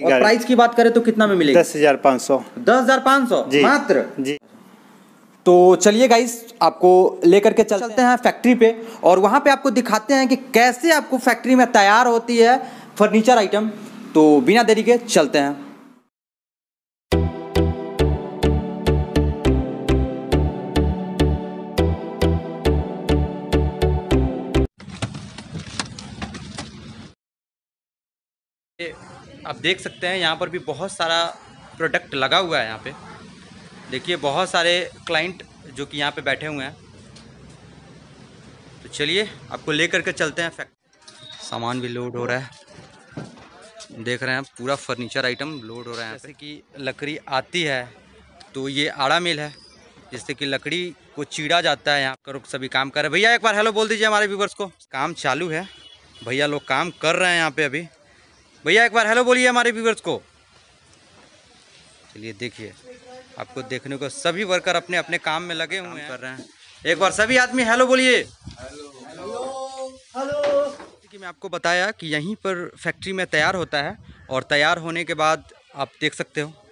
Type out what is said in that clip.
और प्राइस की बात करें तो कितना में मिलेगा? दस हज़ार पाँच सौ। दस हज़ार पाँच सौ? जी। मात्र? जी। तो चलिए गाइस आपको लेकर के चलते हैं फैक्ट्री पे और वहाँ पे आपको दिखाते हैं कि कैसे आपको फैक्ट्री में तैयार होती है फर्नीचर आइटम तो बिना देरी के चलते हैं। आप देख सकते हैं, यहाँ पर भी बहुत सारा प्रोडक्ट लगा हुआ है यहाँ पे। देखिए, बहुत सारे क्लाइंट जो कि यहाँ पे बैठे हुए हैं। तो चलिए, आपको लेकर के चलते हैं फैक्ट सामान भी लोड हो रहा है। देख रहे हैं पूरा फर्नीचर आइटम लोड हो रहा है जैसे कि लकड़ी आती है तो ये आड़ा मिल है, जिससे कि लकड़ी को चीड़ा जाता है यहाँ करो सभी काम कर रहे भैया, एक बार हेलो बोल दीजिए हमारे व्यूवर्स को। काम चालू है। भैया लोग काम कर रहे हैं यहाँ पे अभी। भैया एक बार हेलो बोलिए हमारे व्यूवर्स को। चलिए देखिए आपको देखने को सभी वर्कर अपने अपने काम में लगे हुए हैं। कर रहे हैं। एक बार सभी आदमी हेलो बोलिए। कि मैं आपको बताया कि यहीं पर फैक्ट्री में तैयार होता है और तैयार होने के बाद आप देख सकते हो।